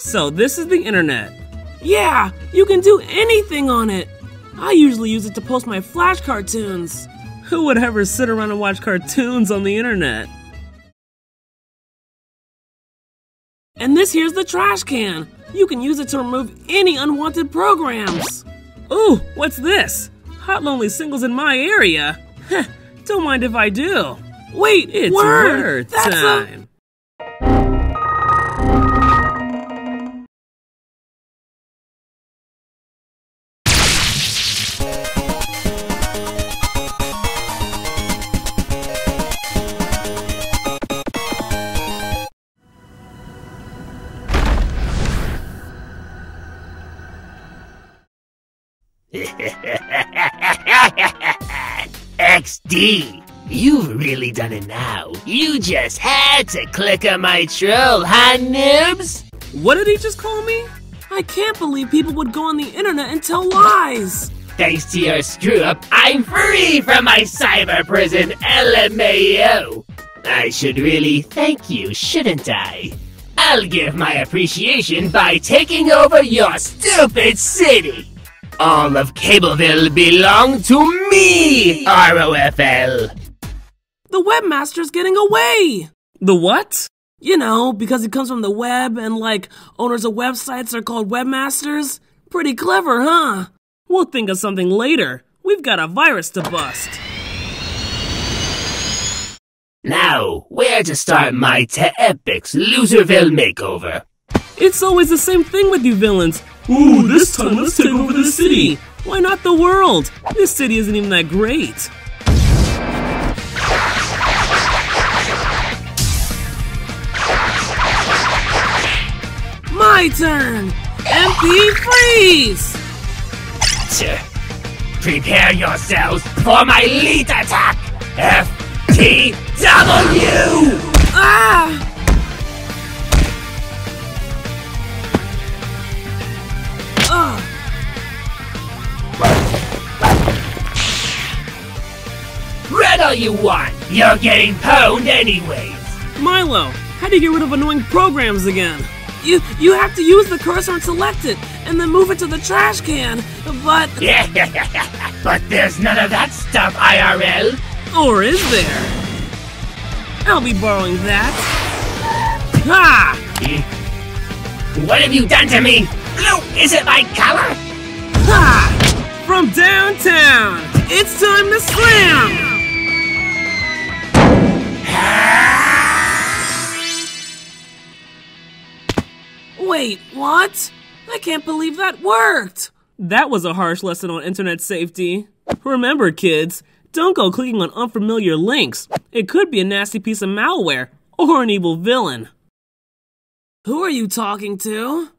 So, this is the internet. Yeah, you can do anything on it. I usually use it to post my Flash cartoons. Who would ever sit around and watch cartoons on the internet? And this here's the trash can. You can use it to remove any unwanted programs. Ooh, what's this? Hot Lonely Singles in my area? Heh, don't mind if I do. Wait, It's Wird. Wird time. XD, you've really done it now. You just had to click on my troll, huh, Nibs? What did he just call me? I can't believe people would go on the internet and tell lies. Thanks to your screw up, I'm free from my cyber prison, LMAO. I should really thank you, shouldn't I? I'll give my appreciation by taking over your stupid city. All of Cableville belong to me, ROFL. The webmaster's getting away. The what? You know, because it comes from the web and like owners of websites are called webmasters. Pretty clever, huh? We'll think of something later. We've got a virus to bust. Now, where to start my to epics Loserville makeover? It's always the same thing with you villains. Ooh, this time let's take over the city. Why not the world? This city isn't even that great. My turn. MP freeze. Tch. Prepare yourselves for my lead attack! FTW! Ah! Red all you want! You're getting pwned anyways! Mylo, how do you get rid of annoying programs again? You you have to use the cursor and select it, and then move it to the trash can. But Yeah, but there's none of that stuff, IRL! Or is there? I'll be borrowing that. Ha! What have you done to me? Blue isn't my color! Ha! From downtown, it's time to slam! Wait, what? I can't believe that worked. That was a harsh lesson on internet safety. Remember, kids, don't go clicking on unfamiliar links. It could be a nasty piece of malware or an evil villain. Who are you talking to?